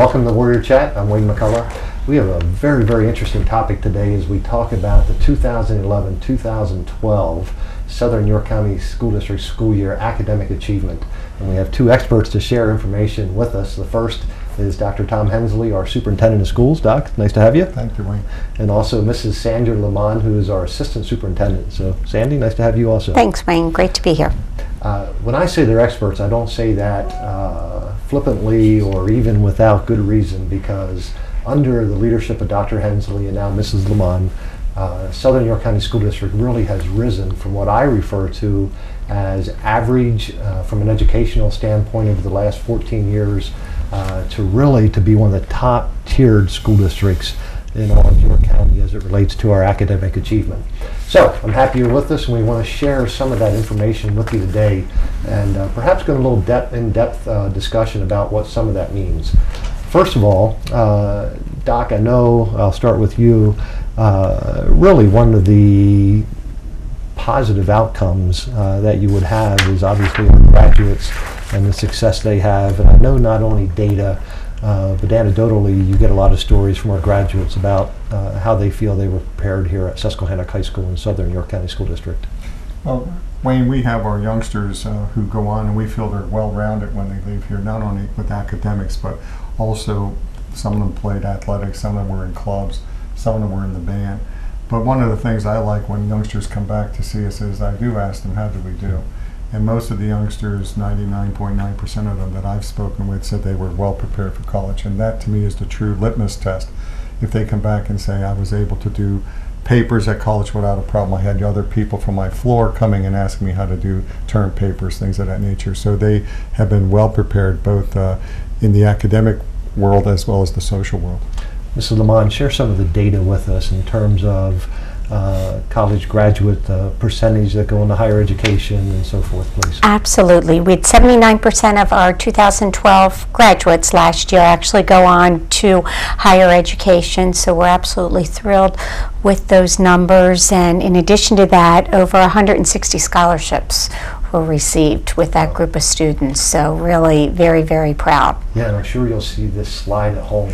Hello, everyone. Welcome to Warrior Chat. I'm Wayne McCullough. We have a very, very interesting topic today as we talk about the 2011-2012 Southern York County School District school year academic achievement. And we have two experts to share information with us. The first is Dr. Tom Hensley, our superintendent of schools. Doc, nice to have you. Thank you, Wayne. And also Mrs. Sandra Lamont, who is our assistant superintendent. So, Sandy, nice to have you also. Thanks, Wayne. Great to be here. Uh, when I say they're experts, I don't say that uh, flippantly or even without good reason because under the leadership of Dr. Hensley and now Mrs. Lamont, uh, Southern York County School District really has risen from what I refer to as average uh, from an educational standpoint over the last 14 years uh, to really to be one of the top tiered school districts in all of York County as it relates to our academic achievement. So I'm happy you're with us, and we want to share some of that information with you today, and uh, perhaps get a little depth, in-depth uh, discussion about what some of that means. First of all, uh, Doc, I know I'll start with you. Uh, really, one of the positive outcomes uh, that you would have is obviously our graduates and the success they have. And I know not only data, uh, but anecdotally, you get a lot of stories from our graduates about uh, how they feel they were prepared here at Susquehannock High School in Southern York County School District. Well, Wayne, we have our youngsters uh, who go on and we feel they're well-rounded when they leave here, not only with academics, but also some of them played athletics, some of them were in clubs, some of them were in the band. But one of the things I like when youngsters come back to see us is I do ask them, how did we do? And most of the youngsters, 99.9% of them that I've spoken with, said they were well prepared for college. And that to me is the true litmus test. If they come back and say, I was able to do papers at college without a problem, I had other people from my floor coming and asking me how to do term papers, things of that nature. So they have been well prepared both uh, in the academic world as well as the social world. Mrs. Lamont, share some of the data with us in terms of uh, college graduate uh, percentage that go into higher education and so forth, please. Absolutely. We had 79% of our 2012 graduates last year actually go on to higher education, so we're absolutely thrilled with those numbers. And in addition to that, over 160 scholarships were received with that group of students, so really very, very proud. Yeah, and I'm sure you'll see this slide at home.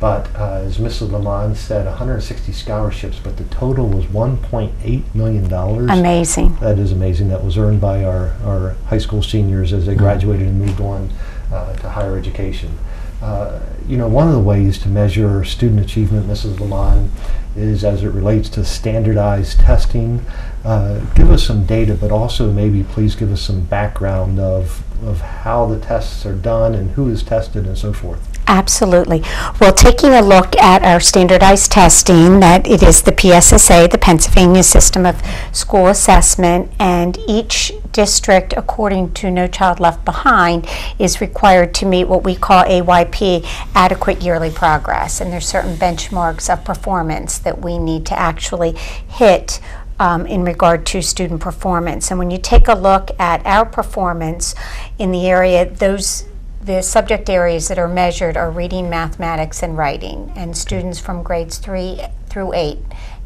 But uh, as Mrs. Lamont said, 160 scholarships, but the total was 1.8 million dollars. Amazing. That is amazing. That was earned by our, our high school seniors as they graduated and moved on uh, to higher education. Uh, you know, one of the ways to measure student achievement, Mrs. Lamont, is as it relates to standardized testing. Uh, give us some data, but also maybe please give us some background of, of how the tests are done and who is tested and so forth. Absolutely. Well, taking a look at our standardized testing, that it is the PSSA, the Pennsylvania System of School Assessment, and each district, according to No Child Left Behind, is required to meet what we call AYP, adequate yearly progress. And there's certain benchmarks of performance that we need to actually hit um, in regard to student performance. And when you take a look at our performance in the area, those the subject areas that are measured are reading, mathematics, and writing. And students from grades 3 through 8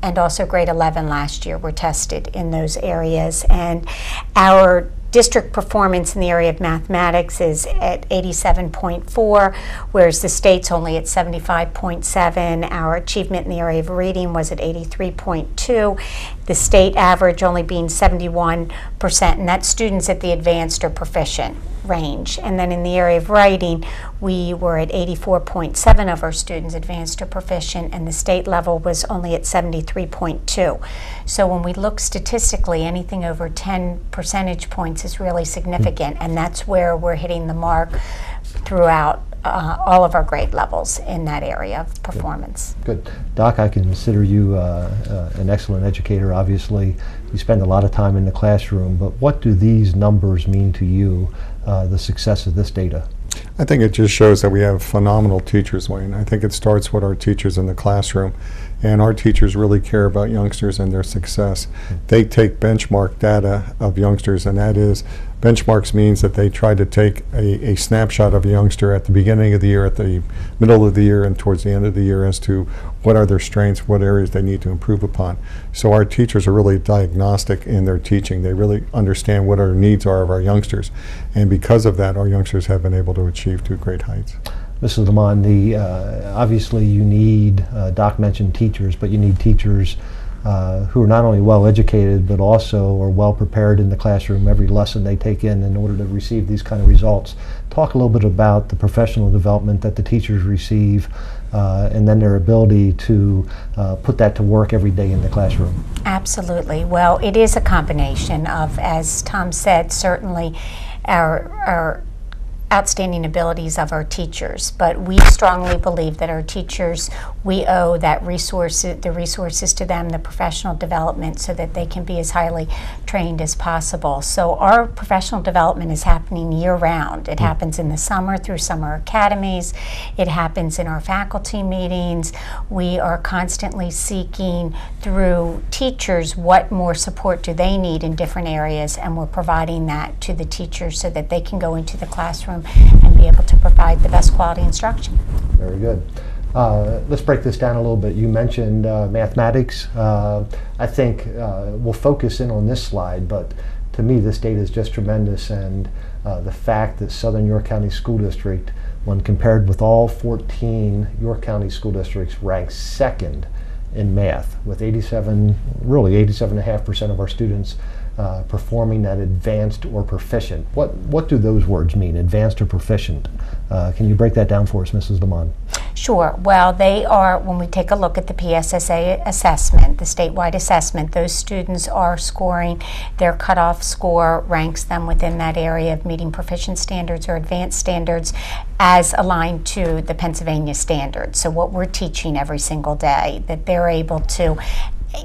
and also grade 11 last year were tested in those areas. And our district performance in the area of mathematics is at 87.4, whereas the state's only at 75.7. Our achievement in the area of reading was at 83.2. The state average only being 71%, and that's students at the advanced or proficient range. And then in the area of writing, we were at 84.7 of our students advanced or proficient, and the state level was only at 73.2. So when we look statistically, anything over 10 percentage points is really significant, and that's where we're hitting the mark throughout uh, all of our grade levels in that area of performance. Good. Doc, I consider you uh, uh, an excellent educator, obviously. You spend a lot of time in the classroom, but what do these numbers mean to you, uh, the success of this data? I think it just shows that we have phenomenal teachers, Wayne. I think it starts with our teachers in the classroom. And our teachers really care about youngsters and their success. They take benchmark data of youngsters, and that is benchmarks means that they try to take a, a snapshot of a youngster at the beginning of the year, at the middle of the year, and towards the end of the year as to what are their strengths, what areas they need to improve upon. So our teachers are really diagnostic in their teaching. They really understand what our needs are of our youngsters. And because of that, our youngsters have been able to achieve to great heights. Mrs. Lamont, the, uh, obviously you need, uh, Doc mentioned teachers, but you need teachers uh, who are not only well educated but also are well prepared in the classroom every lesson they take in in order to receive these kind of results. Talk a little bit about the professional development that the teachers receive uh, and then their ability to uh, put that to work every day in the classroom. Absolutely. Well, it is a combination of, as Tom said, certainly our, our outstanding abilities of our teachers, but we strongly believe that our teachers, we owe that resources, the resources to them, the professional development, so that they can be as highly trained as possible. So our professional development is happening year round. It hmm. happens in the summer through summer academies. It happens in our faculty meetings. We are constantly seeking through teachers what more support do they need in different areas, and we're providing that to the teachers so that they can go into the classroom and be able to provide the best quality instruction. Very good. Uh, let's break this down a little bit. You mentioned uh, mathematics. Uh, I think uh, we'll focus in on this slide, but to me, this data is just tremendous. And uh, the fact that Southern York County School District, when compared with all 14 York County school districts, ranks second in math, with 87, really 87.5% of our students uh, performing at advanced or proficient. What, what do those words mean, advanced or proficient? Uh, can you break that down for us, Mrs. Lamont? Sure. Well, they are, when we take a look at the PSSA assessment, the statewide assessment, those students are scoring, their cutoff score ranks them within that area of meeting proficient standards or advanced standards as aligned to the Pennsylvania standards. So, what we're teaching every single day, that they're able to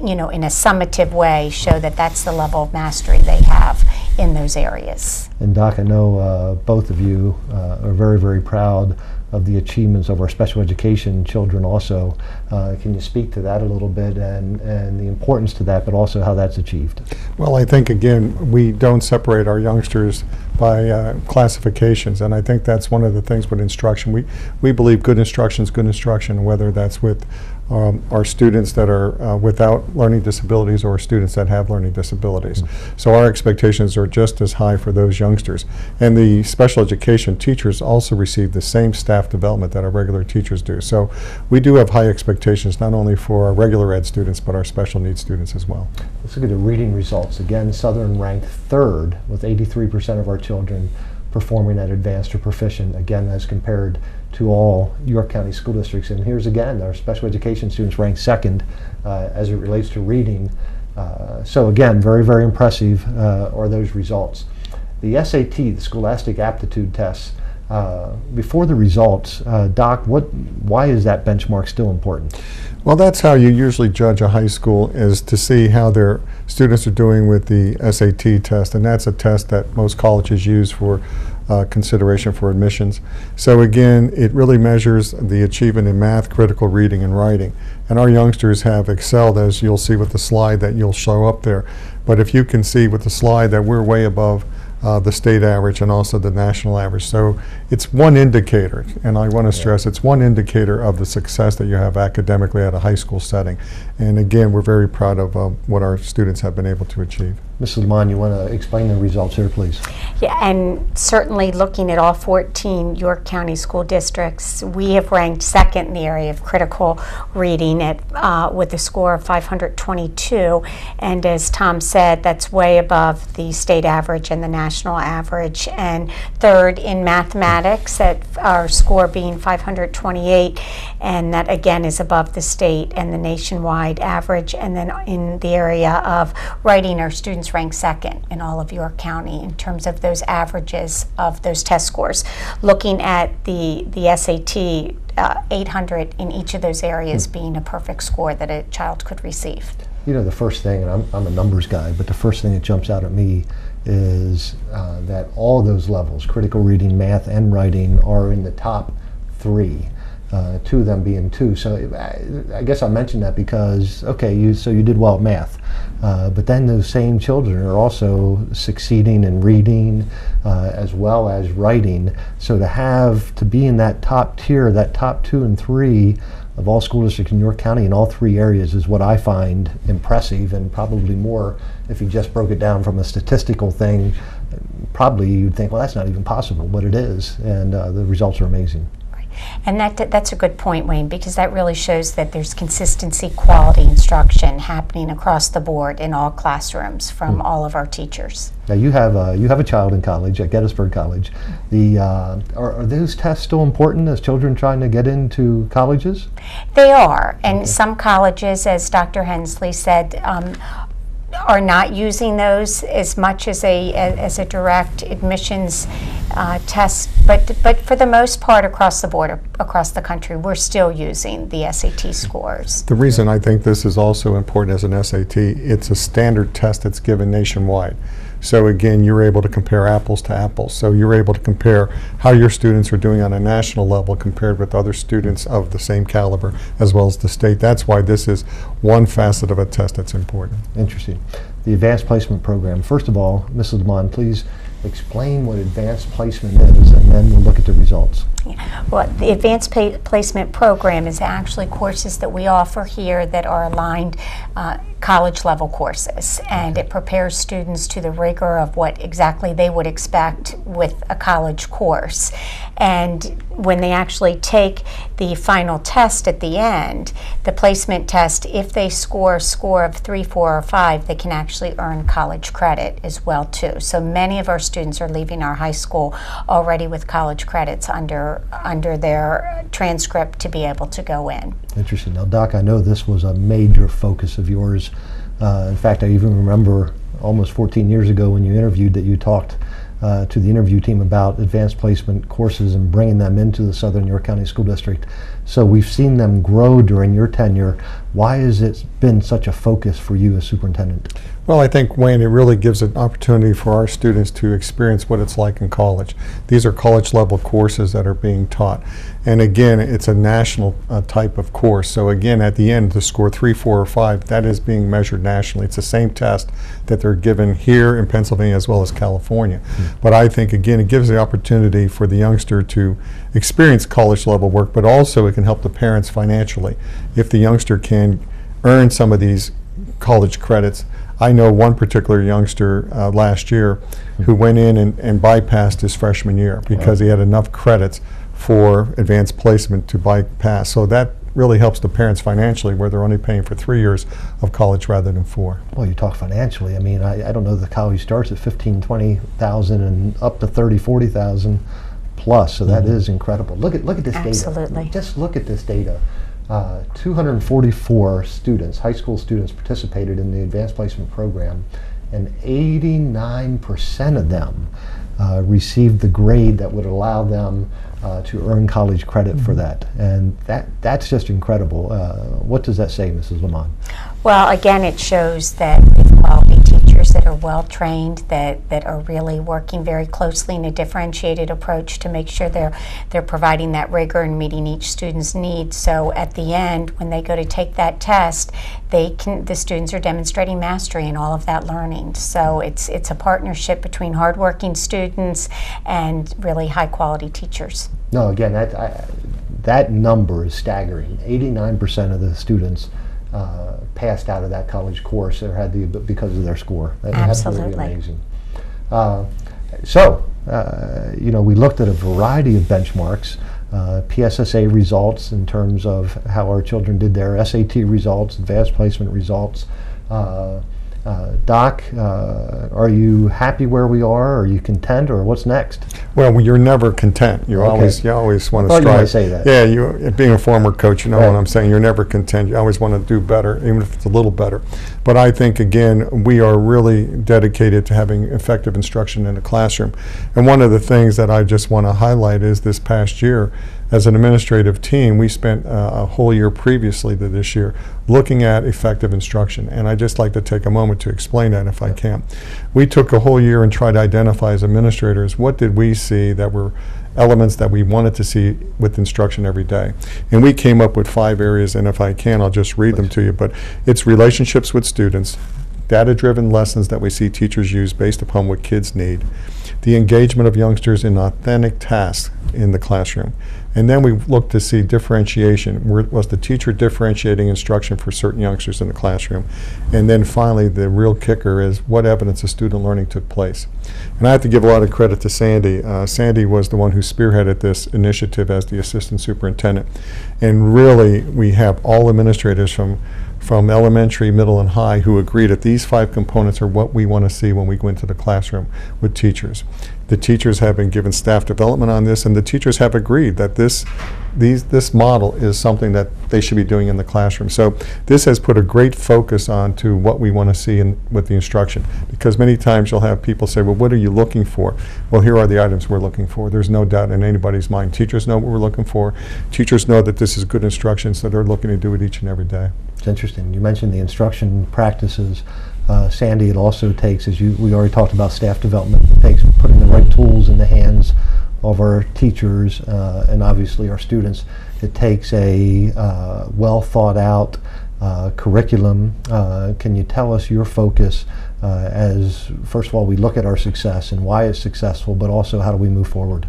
you know, in a summative way, show that that's the level of mastery they have in those areas. And Doc, I know uh, both of you uh, are very, very proud of the achievements of our special education children also. Uh, can you speak to that a little bit and, and the importance to that, but also how that's achieved? Well, I think, again, we don't separate our youngsters by uh, classifications, and I think that's one of the things with instruction. We, we believe good instruction is good instruction, whether that's with um, our students that are uh, without learning disabilities or students that have learning disabilities. So our expectations are just as high for those youngsters. And the special education teachers also receive the same staff development that our regular teachers do. So we do have high expectations not only for our regular ed students, but our special needs students as well. Let's look at the reading results. Again, Southern ranked third with 83% of our children performing at advanced or proficient, again, as compared to all York County school districts. And here's again, our special education students ranked second uh, as it relates to reading. Uh, so again, very, very impressive uh, are those results. The SAT, the Scholastic Aptitude Tests, uh, before the results, uh, Doc, what, why is that benchmark still important? Well, that's how you usually judge a high school is to see how their students are doing with the SAT test, and that's a test that most colleges use for uh, consideration for admissions. So again, it really measures the achievement in math, critical reading, and writing. And our youngsters have excelled, as you'll see with the slide that you'll show up there. But if you can see with the slide that we're way above uh, the state average and also the national average. So it's one indicator, and I want to stress it's one indicator of the success that you have academically at a high school setting. And again, we're very proud of uh, what our students have been able to achieve. Mrs. Lamont, you want to explain the results here, please? Yeah, and certainly looking at all 14 York County school districts, we have ranked second in the area of critical reading at uh, with a score of 522. And as Tom said, that's way above the state average and the national average. And third in mathematics, at our score being 528, and that again is above the state and the nationwide average. And then in the area of writing, our students ranked second in all of York County in terms of those averages of those test scores. Looking at the, the SAT, uh, 800 in each of those areas being a perfect score that a child could receive. You know, the first thing, and I'm, I'm a numbers guy, but the first thing that jumps out at me is uh, that all those levels, critical reading, math, and writing, are in the top three uh, two of them being two. So I, I, guess I mentioned that because okay, you so you did well at math, uh, but then those same children are also succeeding in reading uh, as well as writing. So to have to be in that top tier, that top two and three of all school districts in York County in all three areas is what I find impressive, and probably more if you just broke it down from a statistical thing. Probably you'd think, well, that's not even possible, but it is, and uh, the results are amazing. And that, that's a good point, Wayne, because that really shows that there's consistency, quality instruction happening across the board in all classrooms from all of our teachers. Now you have a, you have a child in college at Gettysburg College. The uh, are, are those tests still important as children trying to get into colleges? They are, and some colleges, as Dr. Hensley said, um, are not using those as much as a as a direct admissions uh, test. But but for the most part, across the board, across the country, we're still using the SAT scores. The reason I think this is also important as an SAT, it's a standard test that's given nationwide. So again, you're able to compare apples to apples. So you're able to compare how your students are doing on a national level compared with other students of the same caliber as well as the state. That's why this is one facet of a test that's important. Interesting. The advanced placement program. First of all, Mrs. Lamont, please explain what advanced placement is, and then we'll look at the results. Well, the Advanced Pa- Placement Program is actually courses that we offer here that are aligned uh, college level courses, and it prepares students to the rigor of what exactly they would expect with a college course. And when they actually take the final test at the end, the placement test, if they score a score of three, four, or five, they can actually earn college credit as well too. So many of our students are leaving our high school already with college credits under under their transcript to be able to go in. Interesting. Now, Doc, I know this was a major focus of yours. Uh, in fact, I even remember almost 14 years ago when you interviewed that you talked uh, to the interview team about advanced placement courses and bringing them into the Southern York County School District. So we've seen them grow during your tenure. Why has it been such a focus for you as superintendent? Well, I think, Wayne, it really gives an opportunity for our students to experience what it's like in college. These are college level courses that are being taught. And again, it's a national uh, type of course. So again, at the end, the score three, four, or five, that is being measured nationally. It's the same test that they're given here in Pennsylvania as well as California. But I think, again, it gives the opportunity for the youngster to experience college level work, but also it can help the parents financially. If the youngster can earn some of these college credits, I know one particular youngster uh, last year who went in and, and bypassed his freshman year because he had enough credits for advanced placement to bypass. So that really helps the parents financially where they're only paying for three years of college rather than four. Well, you talk financially. I mean, I, I don't know, the college starts at 15, 20,000 and up to 30, 40,000 plus. So that is incredible. Look at look at this Absolutely. data. Just look at this data. Uh, 244 students, high school students, participated in the advanced placement program, and 89% of them uh, received the grade that would allow them uh, to earn college credit for that. And that that's just incredible. Uh, what does that say, Mrs. Lamont? Well, again, it shows that we have quality teachers that are well trained, that, that are really working very closely in a differentiated approach to make sure they're they're providing that rigor and meeting each student's needs. So at the end, when they go to take that test, they can the students are demonstrating mastery in all of that learning. So it's it's a partnership between hardworking students and really high quality teachers. No, again, that I, that number is staggering. 89% of the students uh, passed out of that college course or had the because of their score. That- That's really Absolutely. amazing. Uh, so, uh, you know, we looked at a variety of benchmarks, uh, PSSA results in terms of how our children did their SAT results, advanced placement results. Uh, Doc, uh, are you happy where we are? Are you content, or what's next? Well, you're never content. You Okay. always you always want to thought you might say that. Yeah, you being a former coach, you know Right. what I'm saying. You're never content. You always want to do better, even if it's a little better. But I think again, we are really dedicated to having effective instruction in the classroom. And one of the things that I just want to highlight is this past year, as an administrative team, we spent uh, a whole year previously to this year looking at effective instruction. And I'd just like to take a moment to explain that if I can. We took a whole year and tried to identify as administrators what did we see that were elements that we wanted to see with instruction every day. And we came up with five areas, and if I can, I'll just read them to you. But it's relationships with students, data-driven lessons that we see teachers use based upon what kids need, the engagement of youngsters in authentic tasks, in the classroom. And then we looked to see differentiation. Was the teacher differentiating instruction for certain youngsters in the classroom? And then finally, the real kicker is what evidence of student learning took place. And I have to give a lot of credit to Sandy. Uh, Sandy was the one who spearheaded this initiative as the assistant superintendent. And really, we have all administrators from from elementary, middle, and high who agree that these five components are what we want to see when we go into the classroom with teachers. The teachers have been given staff development on this, and the teachers have agreed that this, these, this model is something that they should be doing in the classroom. So this has put a great focus on to what we want to see in, with the instruction. Because many times you'll have people say, well, what are you looking for? Well, here are the items we're looking for. There's no doubt in anybody's mind. Teachers know what we're looking for. Teachers know that this is good instruction, so they're looking to do it each and every day. It's interesting. You mentioned the instruction practices. Uh, Sandy, it also takes, as you, we already talked about staff development, it takes putting the right tools in the hands of our teachers uh, and obviously our students. It takes a uh, well thought out uh, curriculum. Uh, can you tell us your focus uh, as, first of all, we look at our success and why it's successful, but also how do we move forward?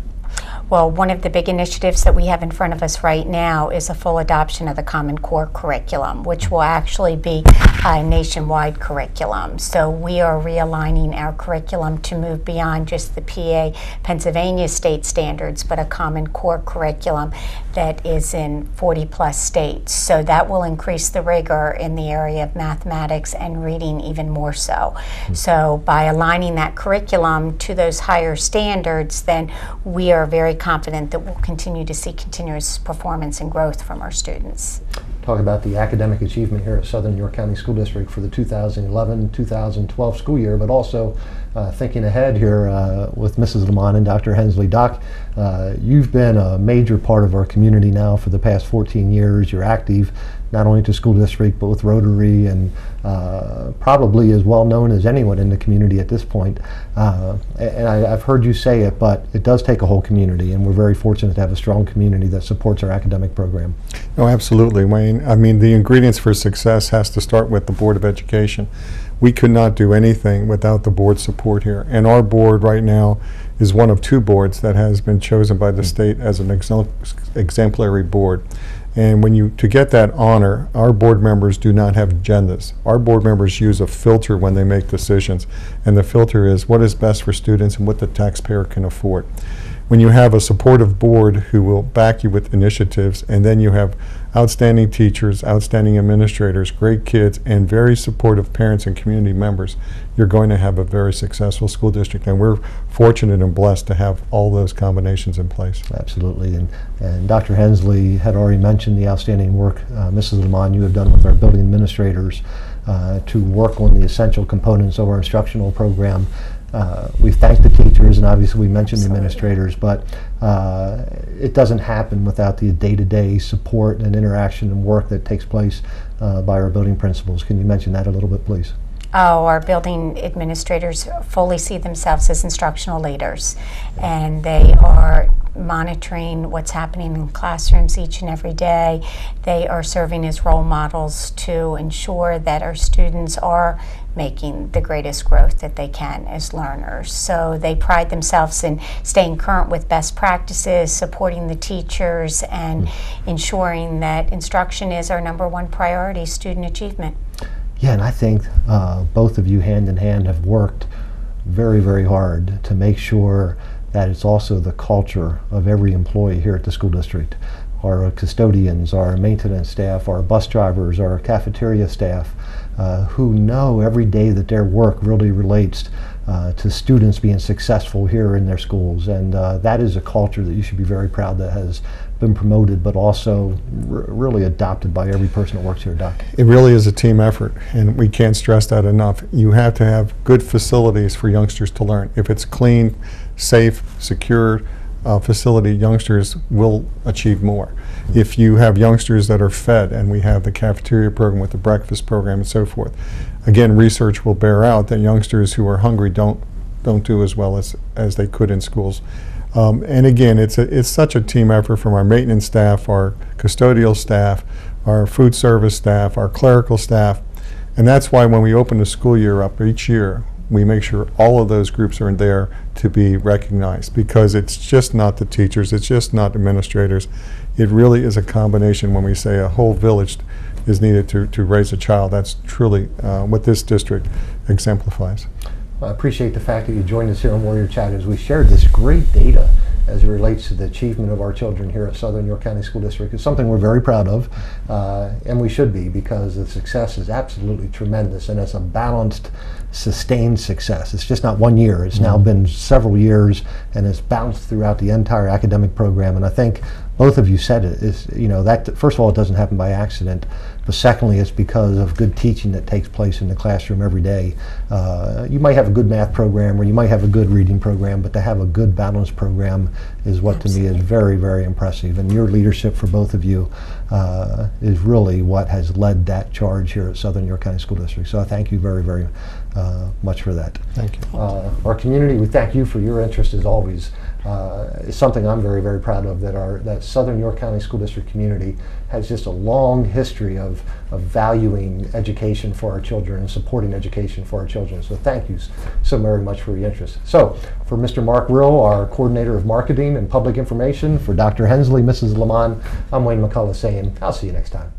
Well, one of the big initiatives that we have in front of us right now is a full adoption of the Common Core curriculum, which will actually be a nationwide curriculum. So we are realigning our curriculum to move beyond just the PA Pennsylvania state standards, but a Common Core curriculum that is in 40 plus states. So that will increase the rigor in the area of mathematics and reading even more so. So by aligning that curriculum to those higher standards, then we are very confident that we'll continue to see continuous performance and growth from our students. talk about the academic achievement here at Southern York County School District for the 2011-2012 school year, but also uh, thinking ahead here uh, with Mrs. Lamont and Dr. Hensley. Doc, uh, you've been a major part of our community now for the past 14 years. You're active not only to school district but with Rotary and uh, probably as well known as anyone in the community at this point. Uh, and I, have heard you say it, but it does take a whole community, and we're very fortunate to have a strong community that supports our academic program. Oh, absolutely, Wayne. I mean, the ingredients for success has to start with the Board of Education. We could not do anything without the board support here. And our board right now is one of two boards that has been chosen by the state as an exemplary board. And when you to get that honor, our board members do not have agendas. Our board members use a filter when they make decisions, and the filter is what is best for students and what the taxpayer can afford. When you have a supportive board who will back you with initiatives, and then you have outstanding teachers, outstanding administrators, great kids, and very supportive parents and community members, you're going to have a very successful school district. And we're fortunate and blessed to have all those combinations in place. Absolutely. And, and Dr. Hensley had already mentioned the outstanding work, uh, Mrs. Lamont, you have done with our building administrators uh, to work on the essential components of our instructional program. Uh, we thank the teachers, and obviously we mentioned the administrators, but uh, it doesn't happen without the day-to-day support and interaction and work that takes place uh, by our building principals. Can you mention that a little bit, please? Oh, our building administrators fully see themselves as instructional leaders, and they are monitoring what's happening in classrooms each and every day. They are serving as role models to ensure that our students are making the greatest growth that they can as learners. So they pride themselves in staying current with best practices, supporting the teachers, and hmm. ensuring that instruction is our number one priority student achievement. Yeah, and I think uh, both of you hand in hand have worked very, very hard to make sure that it's also the culture of every employee here at the school district. Our custodians, our maintenance staff, our bus drivers, our cafeteria staff, uh, who know every day that their work really relates uh, to students being successful here in their schools. And uh, that is a culture that you should be very proud that has been promoted, but also really adopted by every person that works here, Doc. It really is a team effort, and we can't stress that enough. You have to have good facilities for youngsters to learn. If it's clean, safe, secure uh, facility, youngsters will achieve more. If you have youngsters that are fed, and we have the cafeteria program with the breakfast program and so forth, again, research will bear out that youngsters who are hungry don't don't do as well as as they could in schools. Um, and again, it's a, it's such a team effort from our maintenance staff, our custodial staff, our food service staff, our clerical staff, and that's why when we open the school year up each year, we make sure all of those groups are there to be recognized because it's just not the teachers, it's just not administrators. It really is a combination when we say a whole village is needed to, to raise a child. That's truly uh, what this district exemplifies. I appreciate the fact that you joined us here on Warrior Chat as we shared this great data as it relates to the achievement of our children here at Southern York County School District. It's something we're very proud of, uh, and we should be because the success is absolutely tremendous and it's a balanced, sustained success. It's just not one year, it's now been several years and it's bounced throughout the entire academic program. And I think both of you said it is, you know, that first of all, it doesn't happen by accident, but secondly, it's because of good teaching that takes place in the classroom every day. Uh, you might have a good math program or you might have a good reading program, but to have a good balanced program is what to me is very, very impressive. And your leadership for both of you uh, is really what has led that charge here at Southern York County School District. So I thank you very, very uh, much for that. Thank you. Uh, our community, we thank you for your interest as always. Uh, it's something I'm very, very proud of that our that Southern York County School District community has just a long history of, of valuing education for our children and supporting education for our children. So thank you so very much for your interest. So for Mr. Mark Rill, our coordinator of marketing and public information, for Dr. Hensley, Mrs. Lamont, I'm Wayne McCullough saying I'll see you next time.